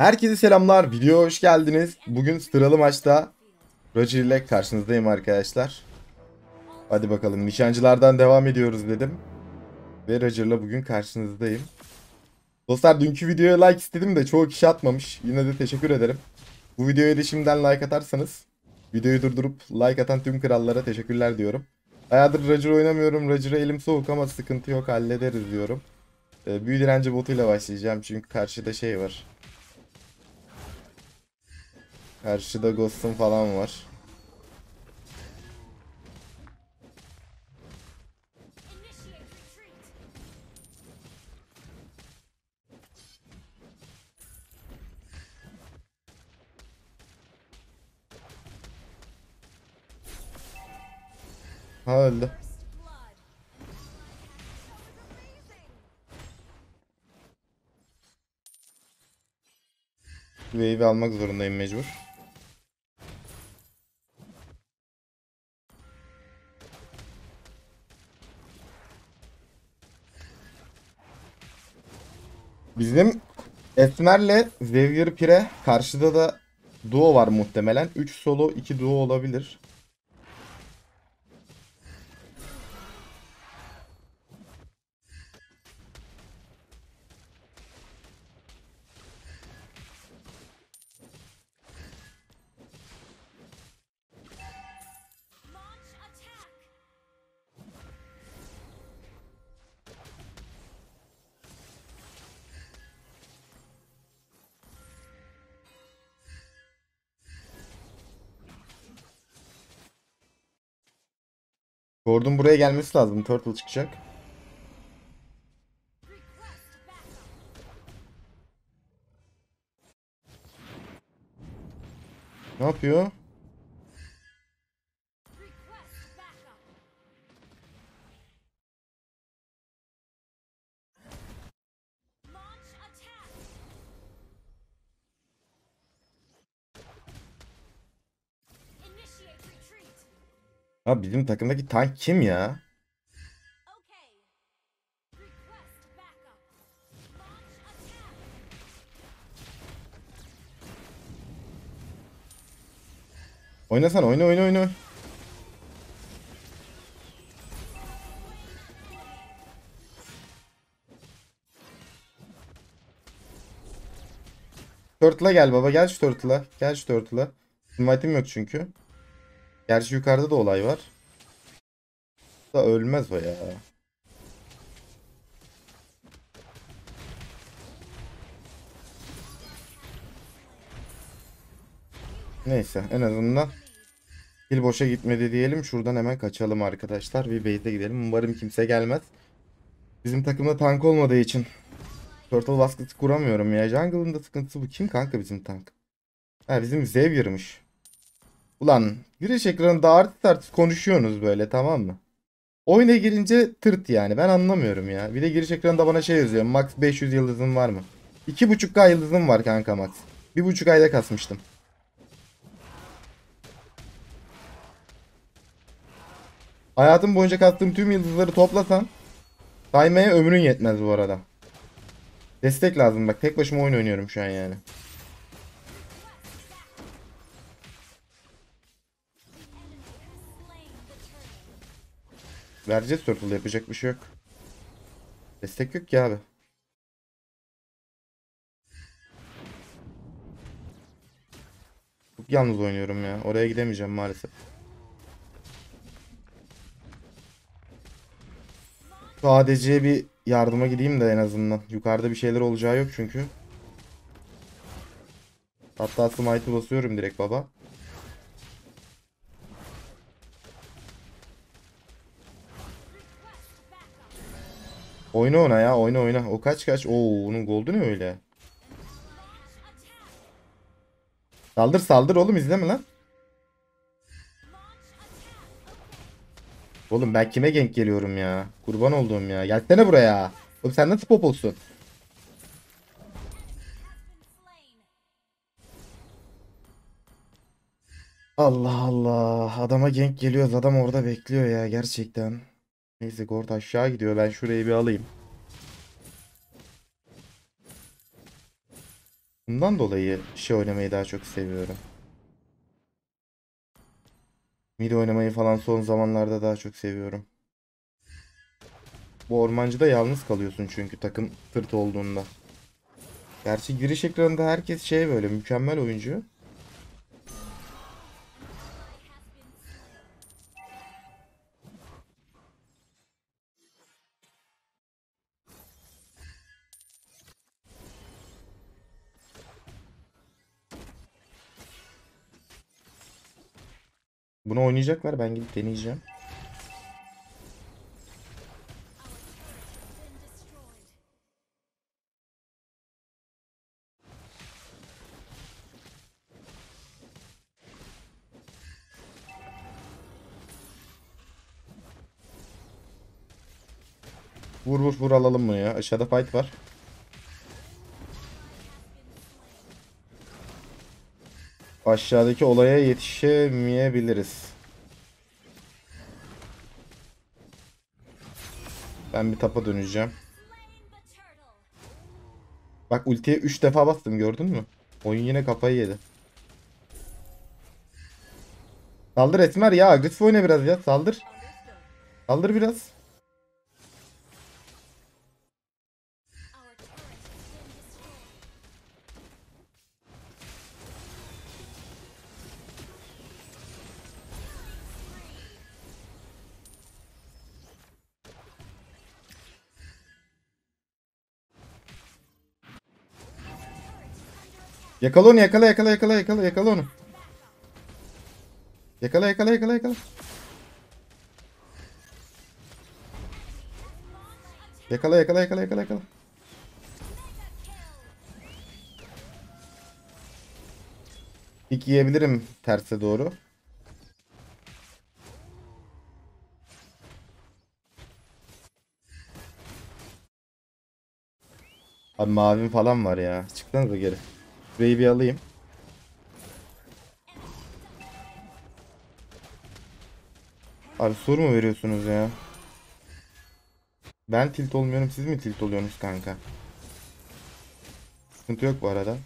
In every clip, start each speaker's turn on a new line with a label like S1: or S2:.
S1: Herkese selamlar. Videoya hoş geldiniz. Bugün sıralı maçta Roger ile karşınızdayım arkadaşlar. Hadi bakalım nişancılardan devam ediyoruz dedim. Ve Roger'la bugün karşınızdayım. Dostlar dünkü videoya like istedim de çoğu kişi atmamış. Yine de teşekkür ederim. Bu videoya da şimdiden like atarsanız videoyu durdurup like atan tüm krallara teşekkürler diyorum. Bayağıdır Roger oynamıyorum. Roger'a elim soğuk ama sıkıntı yok hallederiz diyorum. Ee, büyü direnci botuyla başlayacağım çünkü karşıda şey var. Karşıda Ghost'un falan var. Ha öldü. Wave'i almak zorundayım mecbur. Bizim Esmer'le Xavier Pire karşıda da duo var muhtemelen. 3 solo 2 duo olabilir. Gordon buraya gelmesi lazım. Turtle çıkacak. Ne yapıyor? Ha bizim takımdaki tank kim ya? Oynasana oyna oyna oyna. Turtle'a gel baba gel şu Turtle'a. Gel şu Turtle'a. Invite'im yok çünkü. Gerçi yukarıda da olay var. Da ölmez o ya. Neyse en azından Pil boşa gitmedi diyelim. Şuradan hemen kaçalım arkadaşlar. Bir base'e gidelim. Umarım kimse gelmez. Bizim takımda tank olmadığı için Turtle baskısı kuramıyorum ya. Jungle'ın da sıkıntısı bu. Kim kanka bizim tank? Ha bizim Xavier'mış. Ulan giriş ekranında artı artı konuşuyorsunuz böyle tamam mı? Oyuna girince tırt yani. Ben anlamıyorum ya. Bir de giriş ekranında bana şey yazıyor. Max 500 yıldızın var mı? 2.5k yıldızım var kanka max. 1.5 ayda kasmıştım. Hayatım boyunca kattığım tüm yıldızları toplasan saymaya ömrün yetmez bu arada. Destek lazım bak tek başıma oyun oynuyorum şu an yani. Vereceğiz turtle yapacak bir şey yok. Destek yok ki abi. Çok yalnız oynuyorum ya. Oraya gidemeyeceğim maalesef. Sadece bir yardıma gideyim de en azından. Yukarıda bir şeyler olacağı yok çünkü. Hatta smite'ı basıyorum direkt baba. Oyna ona ya oyna oyna. O kaç kaç. Oo onun goldu ne öyle? Saldır saldır oğlum izleme lan. Oğlum ben kime gank geliyorum ya? Kurban olduğum ya. Gelsene buraya. Oğlum sen nasıl pop olsun? Allah Allah. Adama gank geliyoruz. Adam orada bekliyor ya gerçekten. Neyse Gord aşağı gidiyor. Ben şurayı bir alayım. Bundan dolayı şey oynamayı daha çok seviyorum. Mid oynamayı falan son zamanlarda daha çok seviyorum. Bu ormancıda yalnız kalıyorsun çünkü takım tırt olduğunda. Gerçi giriş ekranında herkes şey böyle mükemmel oyuncu. Bunu oynayacaklar ben gidip deneyeceğim. Vur vur vur alalım bunu ya. Aşağıda fight var. Aşağıdaki olaya yetişemeyebiliriz. Ben bir tapa döneceğim. Bak ultiye 3 defa bastım gördün mü? Oyun yine kafayı yedi. Saldır Esmer ya agresif oyna biraz ya saldır. Saldır biraz. Yakala onu yakala yakala yakala yakala yakala onu. Yakala yakala yakala yakala. Yakala yakala yakala yakala yakala. İlk yiyebilirim terse doğru. Abi mavim falan var ya. Çıksanıza geri. Burayı bir alayım. Abi soru mu veriyorsunuz ya? Ben tilt olmuyorum siz mi tilt oluyorsunuz kanka? Sıkıntı yok bu arada.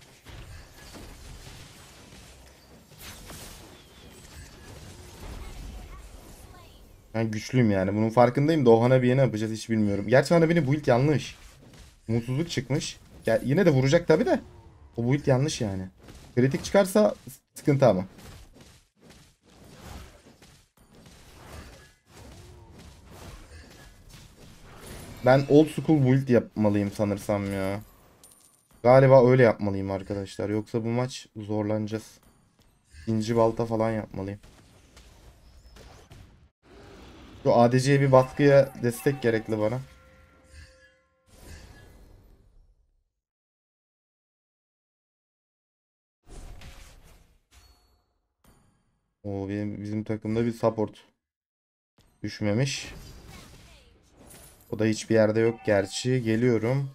S1: Ben güçlüyüm yani. Bunun farkındayım da o Hanabi'ye ne yapacağız hiç bilmiyorum. Gerçi Hanabi'nin build yanlış. Mutsuzluk çıkmış. Ya yine de vuracak tabi de. O build yanlış yani. Kritik çıkarsa sıkıntı ama. Ben old school build yapmalıyım sanırsam ya. Galiba öyle yapmalıyım arkadaşlar. Yoksa bu maç zorlanacağız. İnci balta falan yapmalıyım. Şu ADC'ye bir baskıya destek gerekli bana. O benim bizim takımda bir support düşmemiş. O da hiçbir yerde yok gerçi. Geliyorum.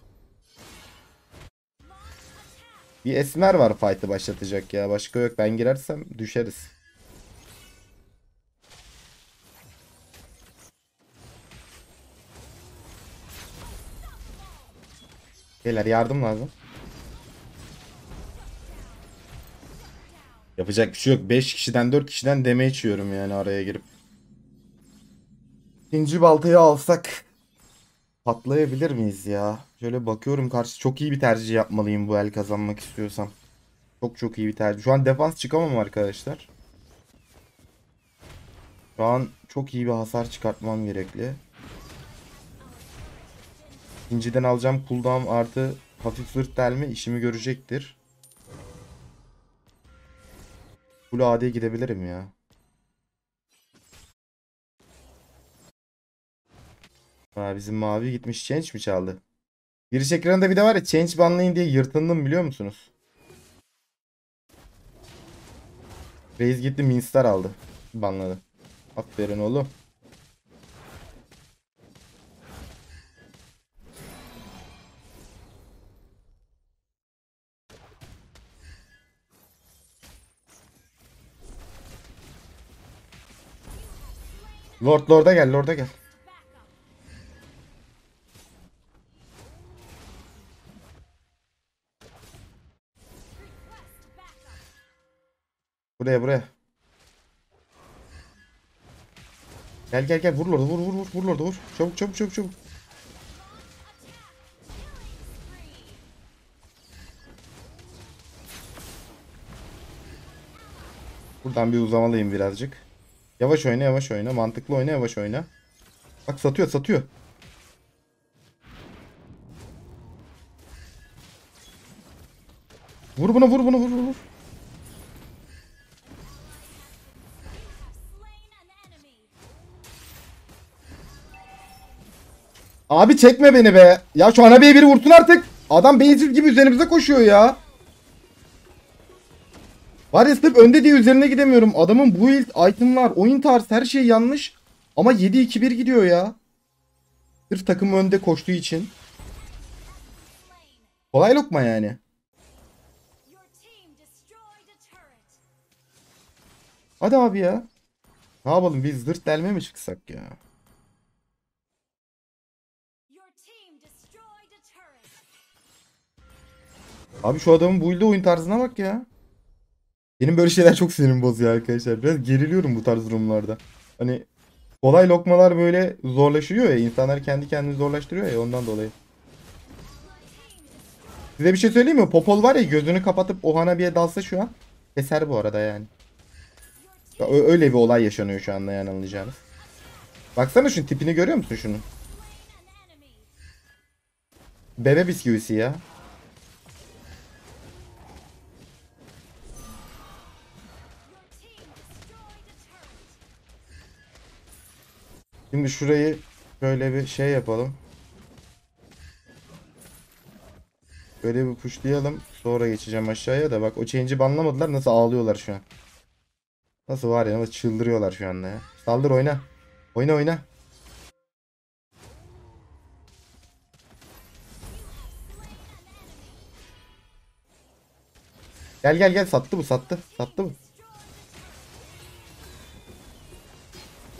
S1: Bir esmer var fight'ı başlatacak ya. Başka yok. Ben girersem düşeriz. Beyler yardım lazım. Yapacak bir şey yok. 5 kişiden 4 kişiden deme içiyorum yani araya girip. İkinci baltayı alsak patlayabilir miyiz ya? Şöyle bakıyorum karşı çok iyi bir tercih yapmalıyım bu el kazanmak istiyorsam. Çok çok iyi bir tercih. Şu an defans çıkamam arkadaşlar. Şu an çok iyi bir hasar çıkartmam gerekli. İkinciden alacağım cooldown artı hafif zırh delme işimi görecektir. Full AD gidebilirim ya. Ha, bizim mavi gitmiş change mi çaldı? Giriş ekranında bir de var ya change banlayın diye yırtındım biliyor musunuz? Reis gitti Minstar aldı. Banladı. Aferin oğlum. Lord Lord'a gel Lord'a gel. Buraya buraya. Gel gel gel vur lordu vur vur vur vur lordu vur. Çabuk çabuk çabuk çabuk. Buradan bir uzamalıyım birazcık. Yavaş oyna yavaş oyna. Mantıklı oyna yavaş oyna. Bak satıyor satıyor. Vur buna vur buna vur vur. Abi çekme beni be. Ya şu Anabi'ye biri vursun artık. Adam beyinsiz gibi üzerimize koşuyor ya. Var ya sırf önde diye üzerine gidemiyorum. Adamın build, itemlar, oyun tarzı her şey yanlış. Ama 7-2-1 gidiyor ya. Sırf takım önde koştuğu için. Kolay lokma yani. Hadi abi ya. Ne yapalım biz zırt delme mi çıksak ya? Abi şu adamın build'e oyun tarzına bak ya. Benim böyle şeyler çok sinirimi bozuyor arkadaşlar. Biraz geriliyorum bu tarz durumlarda. Hani kolay lokmalar böyle zorlaşıyor ya. insanlar kendi kendini zorlaştırıyor ya ondan dolayı. Size bir şey söyleyeyim mi? Popol var ya gözünü kapatıp o Hanabi'ye dalsa şu an. Keser bu arada yani. Öyle bir olay yaşanıyor şu anda yani anlayacağınız. Baksana şunun tipini görüyor musun şunun? Bebe bisküvisi ya. Şimdi şurayı şöyle bir şey yapalım. Böyle bir pushlayalım. Sonra geçeceğim aşağıya da. Bak o change'i banlamadılar. Nasıl ağlıyorlar şu an. Nasıl var ya nasıl çıldırıyorlar şu anda ya. Saldır oyna. Oyna oyna. Gel gel gel sattı bu sattı. Sattı bu.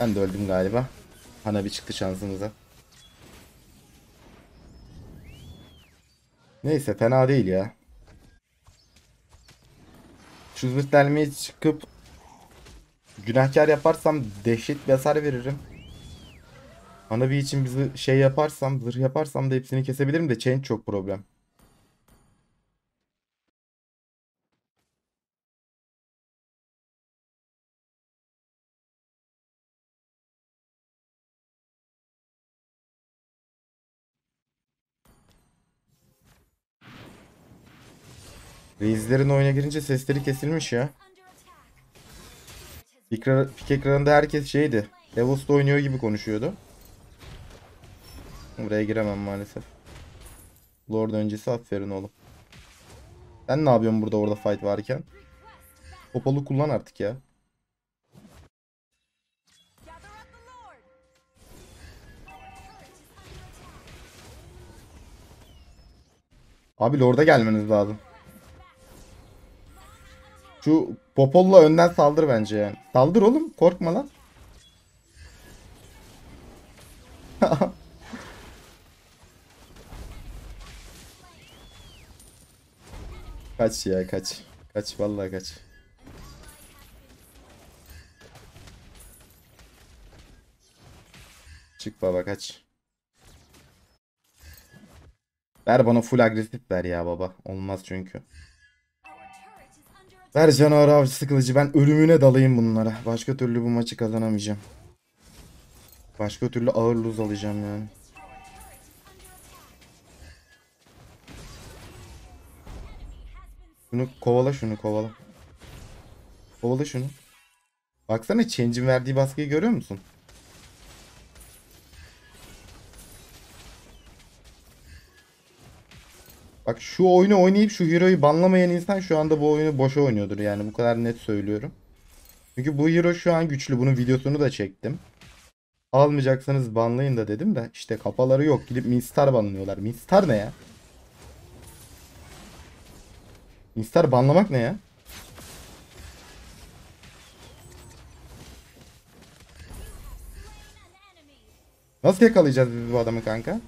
S1: Ben de öldüm galiba. Hana bir çıktı şansımıza. Neyse fena değil ya. Şu zırh delmeye çıkıp günahkar yaparsam dehşet bir hasar veririm. Hana bir için bizi şey yaparsam, zırh yaparsam da hepsini kesebilirim de change çok problem. Reislerin oyuna girince sesleri kesilmiş ya. Pik ekranında herkes şeydi. Devos'ta oynuyor gibi konuşuyordu. Buraya giremem maalesef. Lord öncesi aferin oğlum. Sen ne yapıyorsun burada orada fight varken? Popolu kullan artık ya. Abi Lord'a gelmeniz lazım. Şu Popol'la önden saldır bence yani. Saldır oğlum. Korkma lan. kaç ya kaç. Kaç vallahi kaç. Çık baba kaç. Ver bana full agresif ver ya baba. Olmaz çünkü. Ver canavar avcısı kılıcı. Ben ölümüne dalayım bunlara. Başka türlü bu maçı kazanamayacağım. Başka türlü ağır lose alacağım yani. Şunu kovala şunu kovala. Kovala şunu. Baksana Change'in verdiği baskıyı görüyor musun? Bak şu oyunu oynayıp şu hero'yu banlamayan insan şu anda bu oyunu boşa oynuyordur yani bu kadar net söylüyorum. Çünkü bu hero şu an güçlü. Bunun videosunu da çektim. Almayacaksanız banlayın da dedim de işte kafaları yok. Gidip Minstar banlıyorlar. Minstar ne ya? Minstar banlamak ne ya? Nasıl yakalayacağız biz bu adamı kanka?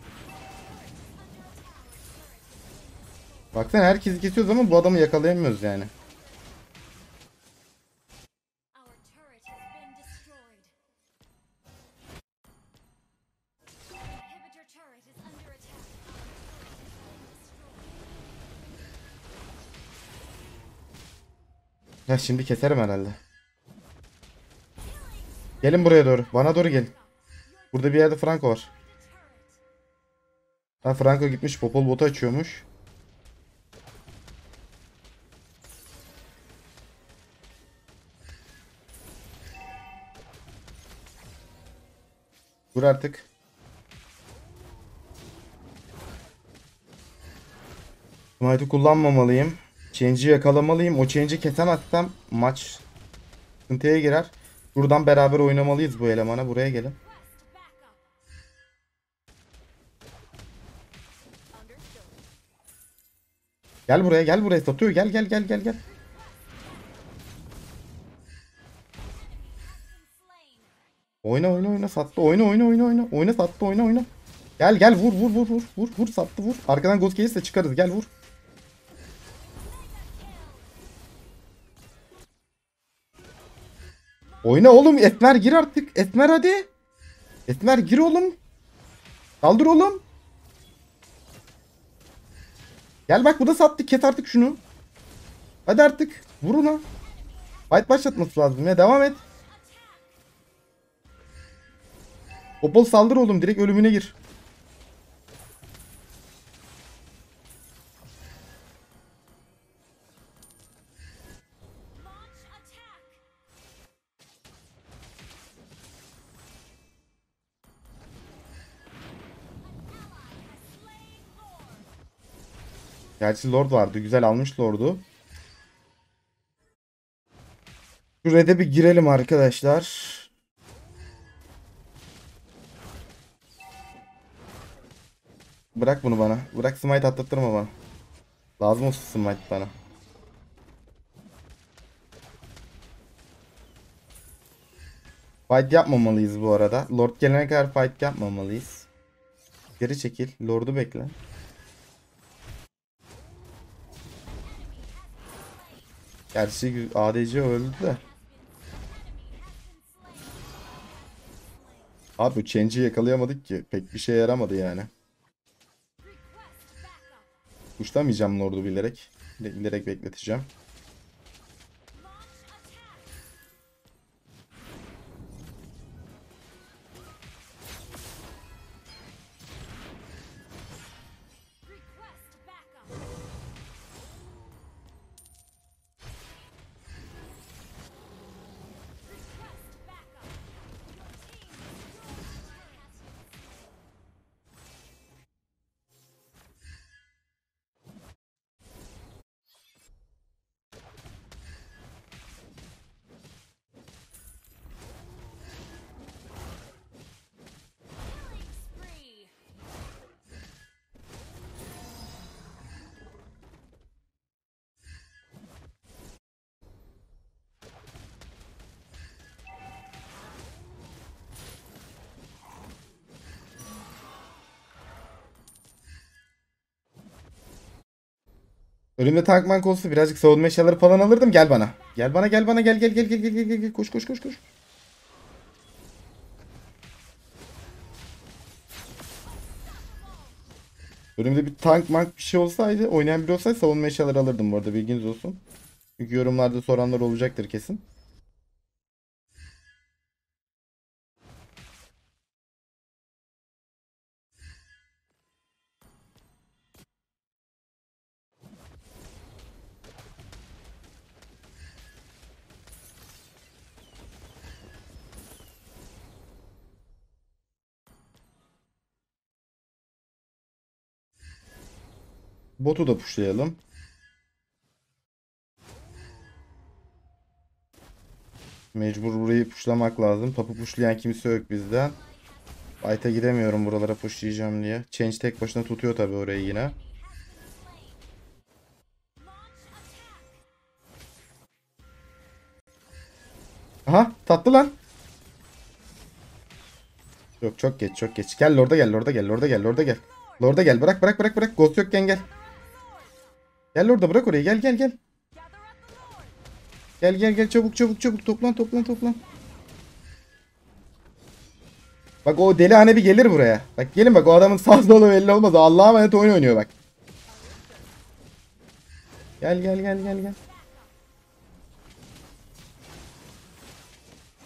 S1: Baksana herkesi kesiyoruz ama bu adamı yakalayamıyoruz yani. Ya şimdi keserim herhalde. Gelin buraya doğru. Bana doğru gelin. Burada bir yerde Franco var. Ha Franco gitmiş. Popol botu açıyormuş. Dur artık. Smite'ı kullanmamalıyım. Change'i yakalamalıyım. O change'i kesemezsem maç sıkıntıya girer. Buradan beraber oynamalıyız bu elemana. Buraya gelin. Gel buraya gel buraya satıyor. Gel gel gel gel gel. Oyna oyna oyna sattı. Oyna oyna oyna oyna. Oyna sattı oyna oyna. Gel gel vur vur vur vur vur vur sattı vur. Arkadan ghost gelirse çıkarız. Gel vur. Oyna oğlum. Esmer gir artık. Esmer hadi. Esmer gir oğlum. Saldır oğlum. Gel bak bu da sattı. Kes artık şunu. Hadi artık. Vur ona. Fight başlatması lazım ya. Devam et. Popol saldır oğlum. Direkt ölümüne gir. Gerçi Lord vardı. Güzel almış Lord'u. Şu red'e bir girelim arkadaşlar. Bırak bunu bana. Bırak smite atlattırma bana. Lazım olsun smite bana. Fight yapmamalıyız bu arada. Lord gelene kadar fight yapmamalıyız. Geri çekil. Lord'u bekle. Gerçi ADC öldü de. Abi bu change'i yakalayamadık ki. Pek bir şey yaramadı yani. Kuşlamayacağım Lord'u bilerek. Bilerek bekleteceğim. Önümde tankman kolsu birazcık savunma eşyaları falan alırdım. Gel bana. Gel bana gel bana gel gel gel gel gel gel gel. Koş koş koş koş. Önümde bir tank mank bir şey olsaydı oynayan biri olsaydı savunma eşyaları alırdım bu arada bilginiz olsun. Çünkü yorumlarda soranlar olacaktır kesin. Botu da pushlayalım. Mecbur burayı pushlamak lazım. Tapu pushlayan kimse yok bizden. Fight'a gidemiyorum buralara pushlayacağım diye. Change tek başına tutuyor tabi orayı yine. Aha tatlı lan. Yok çok geç çok geç. Gel Lord'a gel Lord'a gel Lord'a gel Lord'a gel. Lord'a gel bırak bırak bırak bırak. Ghost yokken gel. Gel Lord'a bırak orayı gel gel gel. Gel gel gel çabuk çabuk çabuk toplan toplan toplan. Bak o deli hane bir gelir buraya. Bak gelin bak o adamın sağ solu belli olmaz. Allah'a emanet oyun oynuyor bak. Gel gel gel gel gel.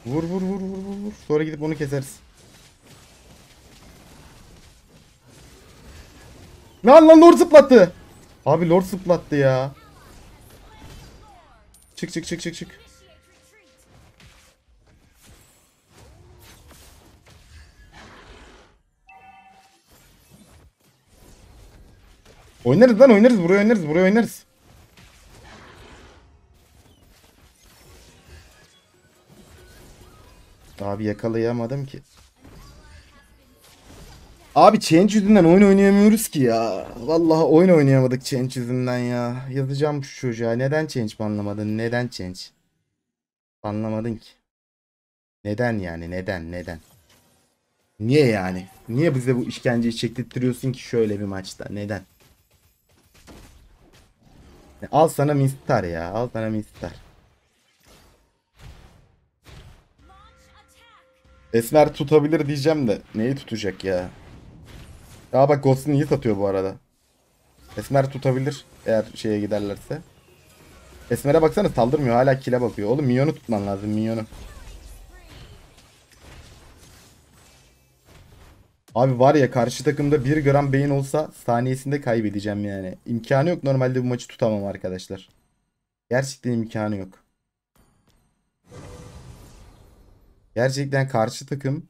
S1: Vur vur vur vur vur vur. Sonra gidip onu keseriz. Lan lan Lord zıplattı. Abi Lord zıplattı ya. Çık çık çık çık çık. Oynarız lan oynarız buraya oynarız buraya oynarız. Abi yakalayamadım ki. Abi change yüzünden oyun oynayamıyoruz ki ya. Vallahi oyun oynayamadık change yüzünden ya. Yazacağım şu çocuğa. Neden change anlamadın? Neden change? Anlamadın ki. Neden yani? Neden? Neden? Niye yani? Niye bize bu işkenceyi çektirtiyorsun ki şöyle bir maçta? Neden? Al sana mistar ya. Al sana mistar. Esmer tutabilir diyeceğim de. Neyi tutacak ya? Aa bak Ghost'un iyi satıyor bu arada. Esmer tutabilir eğer şeye giderlerse. Esmer'e baksana saldırmıyor hala kile bakıyor. Oğlum minyonu tutman lazım minyonu. Abi var ya karşı takımda 1 gram beyin olsa saniyesinde kaybedeceğim yani. İmkanı yok normalde bu maçı tutamam arkadaşlar. Gerçekten imkanı yok. Gerçekten karşı takım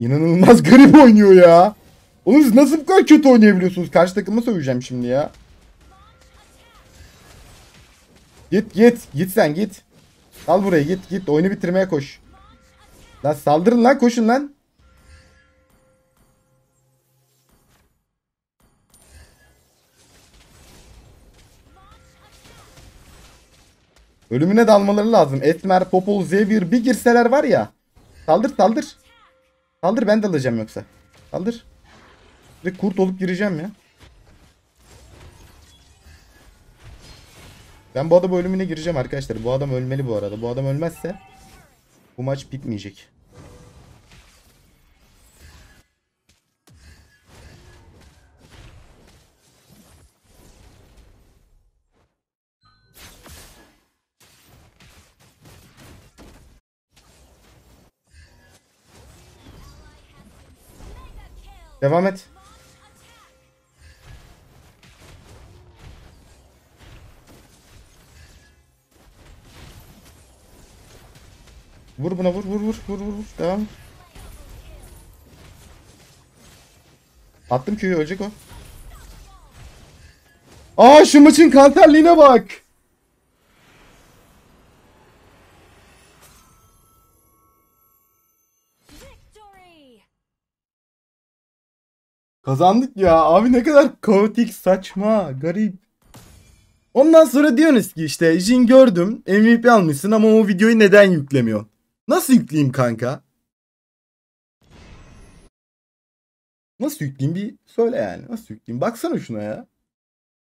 S1: inanılmaz garip oynuyor ya. Oğlum siz nasıl bu kadar kötü oynayabiliyorsunuz? Karşı takımı söveceğim şimdi ya. Git git. Git sen git. Al buraya git git. Oyunu bitirmeye koş. Lan saldırın lan koşun lan. Ölümüne dalmaları lazım. Esmer, Popol, Z1 bir girseler var ya. Saldır saldır. Saldır ben de alacağım yoksa. Saldır. Direkt kurt olup gireceğim ya. Ben bu adam ölümüne gireceğim arkadaşlar. Bu adam ölmeli bu arada. Bu adam ölmezse bu maç bitmeyecek. Devam et. Vur buna vur vur vur vur vur vur. Devam. Attım köyü ölecek o. Aa şu maçın kanserliğine bak. Kazandık ya. Abi ne kadar kaotik, saçma, garip. Ondan sonra diyorsunuz ki işte Jin gördüm MVP almışsın ama o videoyu neden yüklemiyorsun? Nasıl yükleyeyim kanka? Nasıl yükleyeyim bir söyle yani. Nasıl yükleyeyim? Baksana şuna ya.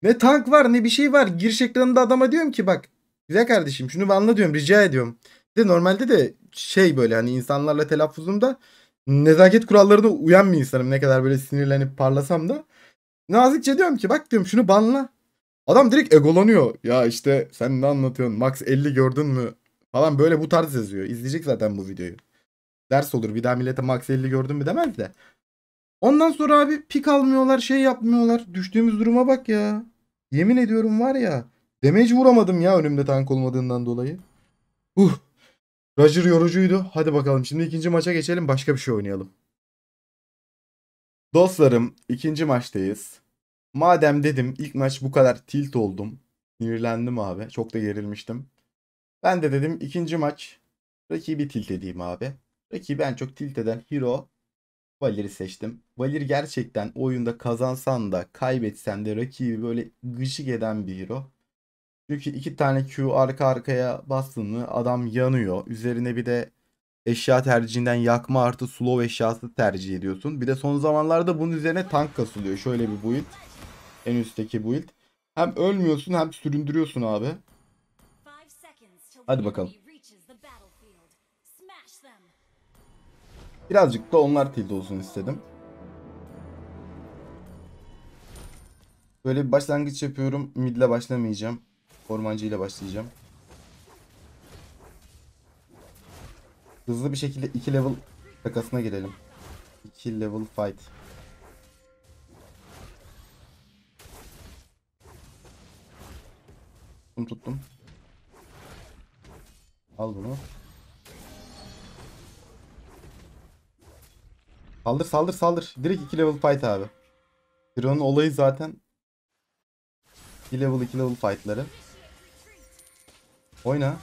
S1: Ne tank var ne bir şey var. Giriş ekranında adama diyorum ki bak. Güzel kardeşim şunu anla diyorum rica ediyorum. De normalde de şey böyle hani insanlarla telaffuzumda nezaket kurallarına uyan bir insanım. Ne kadar böyle sinirlenip parlasam da. Nazikçe diyorum ki bak diyorum şunu banla. Adam direkt egolanıyor. Ya işte sen ne anlatıyorsun? Max 50 gördün mü? Falan böyle bu tarz yazıyor. İzleyecek zaten bu videoyu. Ders olur. Bir daha millete Max 50 gördün mü demez de. Ondan sonra abi pik almıyorlar, şey yapmıyorlar. Düştüğümüz duruma bak ya. Yemin ediyorum var ya. Damage vuramadım ya önümde tank olmadığından dolayı. Uh. Roger yorucuydu. Hadi bakalım şimdi ikinci maça geçelim. Başka bir şey oynayalım. Dostlarım ikinci maçtayız. Madem dedim ilk maç bu kadar tilt oldum. Sinirlendim abi. Çok da gerilmiştim. Ben de dedim ikinci maç rakibi tilt edeyim abi. Rakibi en çok tilt eden hero Valir'i seçtim. Valir gerçekten oyunda kazansan da kaybetsen de rakibi böyle gıcık eden bir hero. Çünkü iki tane Q arka arkaya bastın mı adam yanıyor. Üzerine bir de eşya tercihinden yakma artı slow eşyası tercih ediyorsun. Bir de son zamanlarda bunun üzerine tank kasılıyor. Şöyle bir build. En üstteki build. Hem ölmüyorsun hem süründürüyorsun abi. Hadi bakalım. Birazcık da onlar tilt olsun istedim. Böyle bir başlangıç yapıyorum. Mid'le başlamayacağım. Ormancı ile başlayacağım. Hızlı bir şekilde 2 level takasına girelim. 2 level fight. Bunu tuttum. Al bunu. Saldır saldır saldır. Direkt 2 level fight abi. Hero'nun olayı zaten 2 level 2 level fight'ları. Oyna.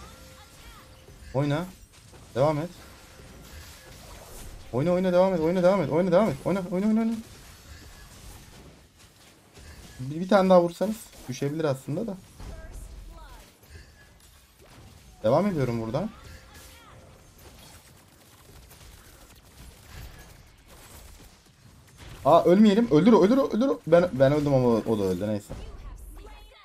S1: Oyna. Devam et. Oyna oyna devam et. Oyna devam et. Oyna devam et. Oyna oyna oyna. oyna. Bir, bir tane daha vursanız düşebilir aslında da. Devam ediyorum buradan. Aa ölmeyelim. Öldür öldür öldür. Ben ben öldüm ama o da öldü neyse.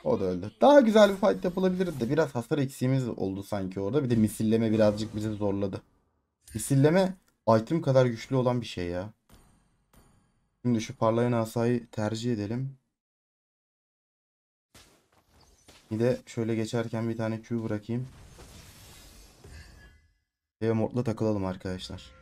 S1: O da öldü. Daha güzel bir fight yapılabilirdi de biraz hasar eksiğimiz oldu sanki orada. Bir de misilleme birazcık bizi zorladı. Misilleme item kadar güçlü olan bir şey ya. Şimdi şu parlayan asayı tercih edelim. Bir de şöyle geçerken bir tane Q bırakayım. Ve mortla takılalım arkadaşlar.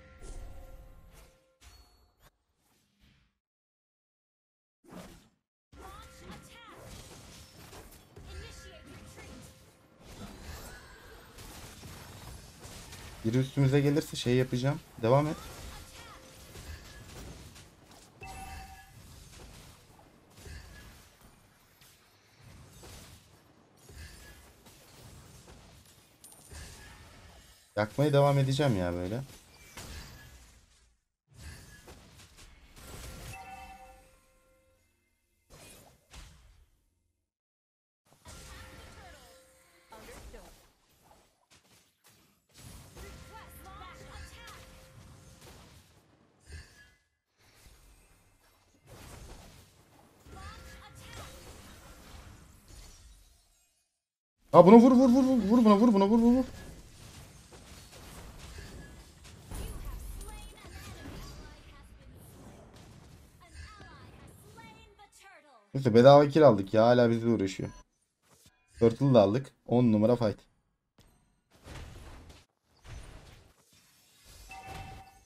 S1: Biri üstümüze gelirse şey yapacağım. Devam et. Yakmaya devam edeceğim ya böyle. Aa buna vur vur vur vur vur buna vur buna vur vur vur. Neyse bedava kill aldık ya hala bizle uğraşıyor. Turtle da aldık. 10 numara fight.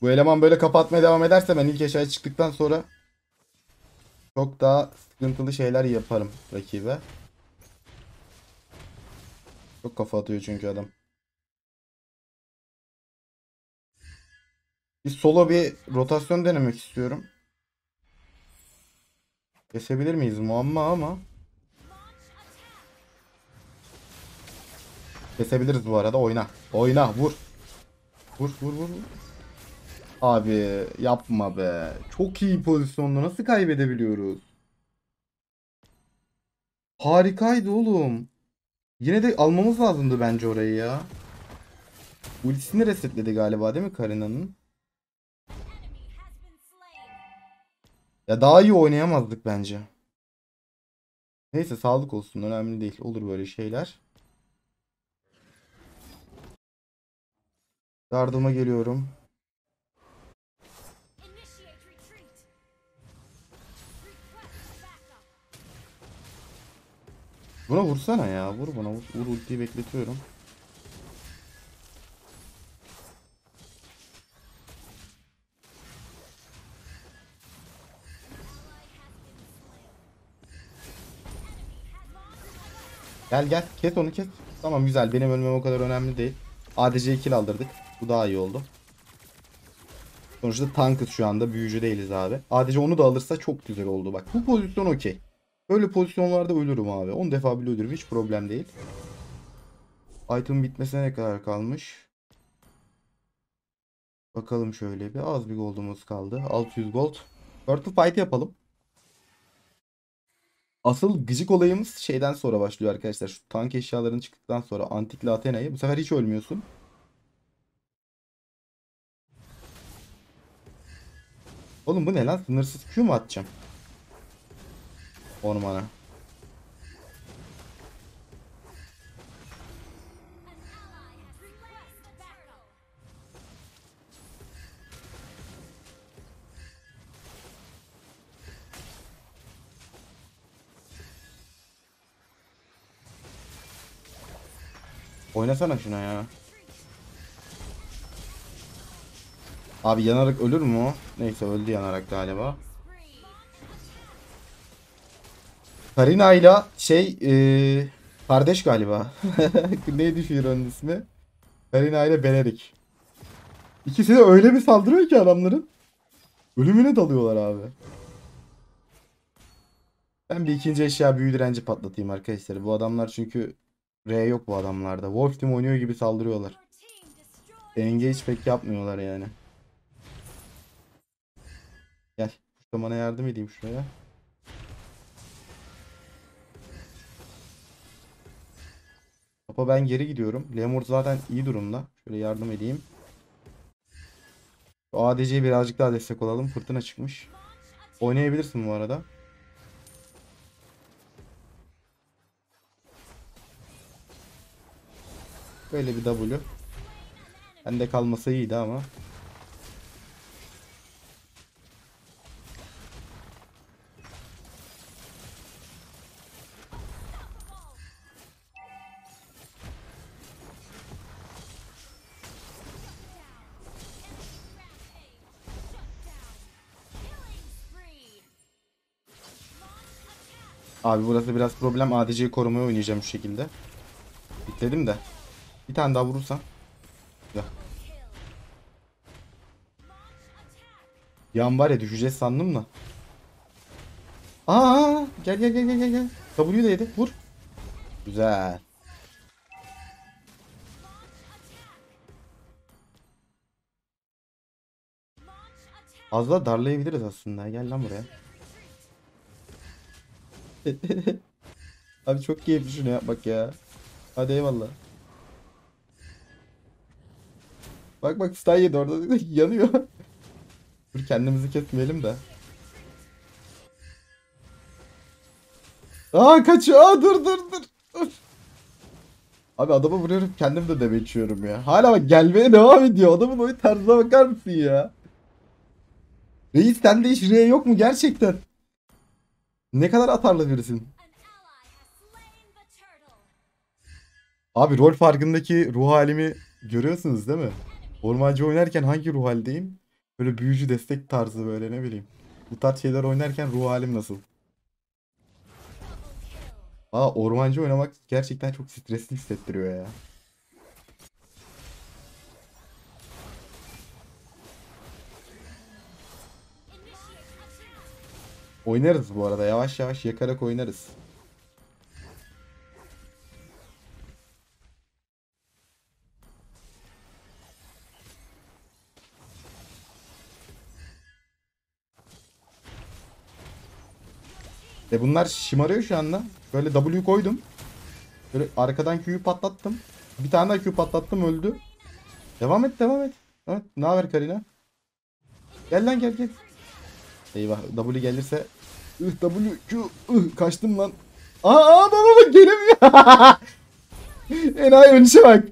S1: Bu eleman böyle kapatmaya devam ederse ben ilk aşağıya çıktıktan sonra çok daha sıkıntılı şeyler yaparım rakibe. Çok kafa atıyor çünkü adam. Bir solo bir rotasyon denemek istiyorum. Kesebilir miyiz muamma ama. Kesebiliriz bu arada oyna. Oyna. Vur vur vur. vur. Abi yapma be. Çok iyi pozisyonda nasıl kaybedebiliyoruz? Harikaydı oğlum. Yine de almamız lazımdı bence orayı ya. Ultisini resetledi galiba değil mi Karina'nın? Ya daha iyi oynayamazdık bence. Neyse sağlık olsun önemli değil. Olur böyle şeyler. Yardıma geliyorum. Buna vursana ya. Vur bana. Vur, vur ultiyi bekletiyorum. Gel gel. Kes onu kes. Tamam güzel. Benim ölmem o kadar önemli değil. ADC'yi kill aldırdık. Bu daha iyi oldu. Sonuçta tankız şu anda. Büyücü değiliz abi. ADC onu da alırsa çok güzel oldu. Bak bu pozisyon okey. Böyle pozisyonlarda ölürüm abi. 10 defa bile ölürüm. Hiç problem değil. Item bitmesine ne kadar kalmış? Bakalım şöyle bir. Az bir gold'umuz kaldı. 600 gold. Turtle fight yapalım. Asıl gıcık olayımız şeyden sonra başlıyor arkadaşlar. Şu tank eşyaların çıktıktan sonra Antik'le Athena'yı. Bu sefer hiç ölmüyorsun. Oğlum bu ne lan? Sınırsız Q mu atacağım? Ormana. Oynasana şuna ya. Abi yanarak ölür mü? Neyse öldü yanarak galiba. Karina ile şey eee, kardeş galiba. Neydi Firavun'un ismi? Karina ile Benerik. İkisi de öyle bir saldırıyor ki adamların. Ölümüne dalıyorlar abi. Ben bir ikinci eşya büyü direnci patlatayım arkadaşlar. Bu adamlar çünkü R yok bu adamlarda. Wolf Team oynuyor gibi saldırıyorlar. Engage pek yapmıyorlar yani. Gel. Şurada bana yardım edeyim şuraya. Papa ben geri gidiyorum. Lemur zaten iyi durumda. Şöyle yardım edeyim. ADC'ye birazcık daha destek olalım. Fırtına çıkmış. Oynayabilirsin bu arada. Böyle bir W. Bende kalmasa iyiydi ama. Abi burası biraz problem. ADC'yi korumaya oynayacağım şu şekilde. Bitledim de. Bir tane daha vurursan. Güzel. Yan var ya düşeceğiz sandım da. Aa gel gel gel gel gel. W'yu da yedi. Vur. Güzel. Az daha darlayabiliriz aslında. Gel lan buraya. Abi çok keyifli şunu yapmak ya. Hadi eyvallah. Bak bak stun yedi orada yanıyor. Dur kendimizi kesmeyelim de. Aa kaçıyor. Aa dur dur dur. Abi adama vuruyorum kendim de deme içiyorum ya. Hala bak gelmeye devam ediyor. Adamın oyun tarzına bakar mısın ya? Reis sende hiç R yok mu gerçekten? Ne kadar atarlı birisin. Abi rol farkındaki ruh halimi görüyorsunuz değil mi? Ormancı oynarken hangi ruh haldeyim? Böyle büyücü destek tarzı böyle ne bileyim. Bu tarz şeyler oynarken ruh halim nasıl? Aa ormancı oynamak gerçekten çok stresli hissettiriyor ya. Oynarız bu arada yavaş yavaş yakarak oynarız. E bunlar şımarıyor şu anda. Böyle W koydum. Böyle arkadan Q'yu patlattım. Bir tane daha Q patlattım öldü. Devam et devam et. Evet, ne haber Karina? Gel lan gel gel. Eyvah W gelirse Ih W Q ih kaçtım lan. Aa, aa baba bak gelemiyor. Enayi ölüşe bak.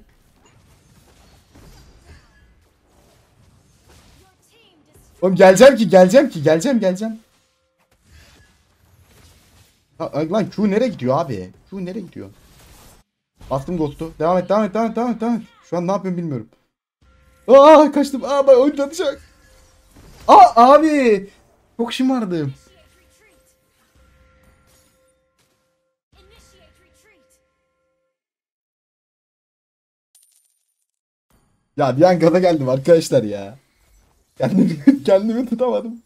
S1: Oğlum geleceğim ki geleceğim ki geleceğim geleceğim. Ha, lan Q nereye gidiyor abi? Q nereye gidiyor? Bastım Ghost'u. Devam et devam et devam et devam et. Şu an ne yapıyorum bilmiyorum. Aa kaçtım. Aa bak oynatacak. Aa abi. Çok şımardım. Ya bir an gaza geldim arkadaşlar ya. Kendimi, kendimi tutamadım.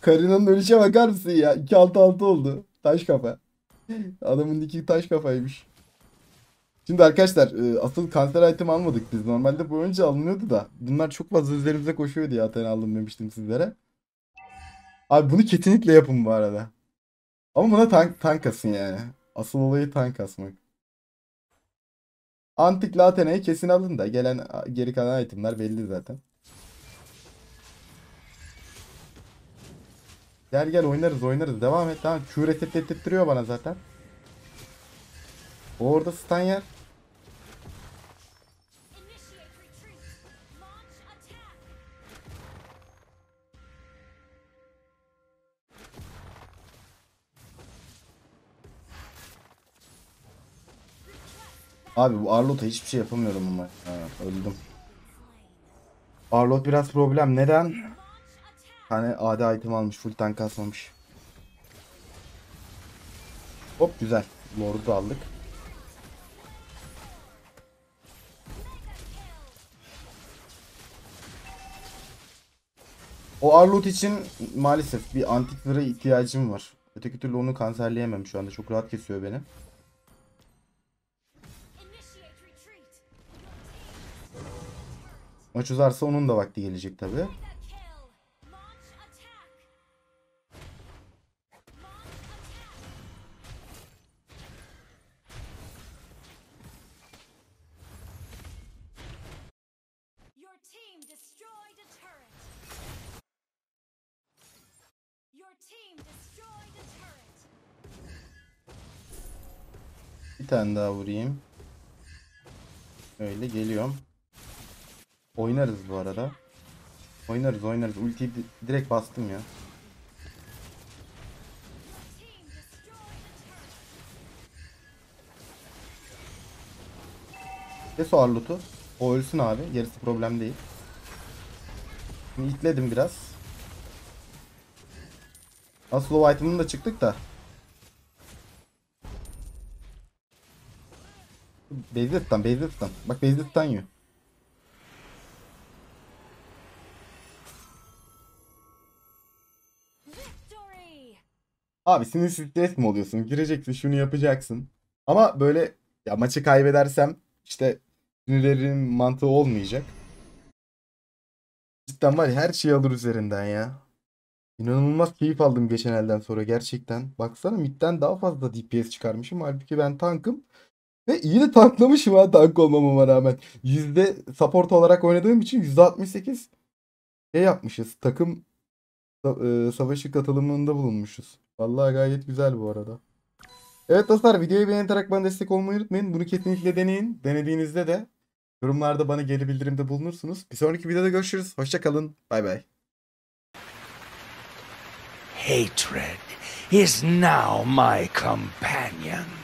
S1: Karina'nın ölüşe bakar mısın ya? 2-6-6 oldu. Taş kafa. Adamın iki taş kafaymış. Şimdi arkadaşlar e, asıl kanser item almadık biz. Normalde bu önce alınıyordu da. Bunlar çok fazla üzerimize koşuyor diye Athena aldım demiştim sizlere. Abi bunu kesinlikle yapın bu arada. Ama buna tank, tank kasın yani. Asıl olayı tank kasmak. Antik Athena'yı kesin alın da gelen geri kalan itemler belli zaten. Gel gel oynarız oynarız. Devam et tamam. Q reset ettirtiyor bana zaten. Orada.
S2: Request
S1: Abi bu Arlot'a hiçbir şey yapamıyorum ama. Ha, öldüm. Arlot biraz problem. Neden? Tane AD item almış. Full tank kasmamış. Hop güzel. Lord'u aldık. O Arlot için maalesef bir antik vira ihtiyacım var. Öteki türlü onu kanserleyemem şu anda. Çok rahat kesiyor beni. Maç uzarsa onun da vakti gelecek tabi. Tane daha vurayım. Öyle geliyorum. Oynarız bu arada. Oynarız oynarız. Ultiyi di- direkt bastım ya. Kes o Arlot'u. O ölsün abi. Gerisi problem değil. Şimdi itledim biraz. Asıl o da çıktık da. Base'de tutan. Bak base'de yiyor. Abi sinir stres mi oluyorsun? Gireceksin şunu yapacaksın. Ama böyle ya maçı kaybedersem işte sinirlerin mantığı olmayacak. Cidden var ya her şeyi alır üzerinden ya. İnanılmaz keyif aldım geçen elden sonra gerçekten. Baksana midden daha fazla DPS çıkarmışım. Halbuki ben tankım. Ve iyi de tanklamışım ha tank olmamama rağmen. Yüzde support olarak oynadığım için %68 şey yapmışız. Takım e, savaşı katılımında bulunmuşuz. Vallahi gayet güzel bu arada. Evet dostlar videoyu beğenerek bana destek olmayı unutmayın. Bunu kesinlikle deneyin. Denediğinizde de yorumlarda bana geri bildirimde bulunursunuz. Bir sonraki videoda görüşürüz. Hoşça kalın. Bay bay.
S3: Hatred is now my companion.